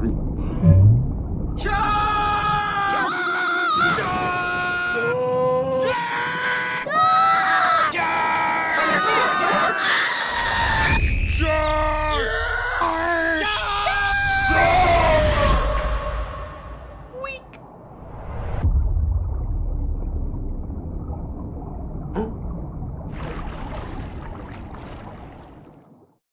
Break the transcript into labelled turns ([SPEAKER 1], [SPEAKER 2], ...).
[SPEAKER 1] Charge!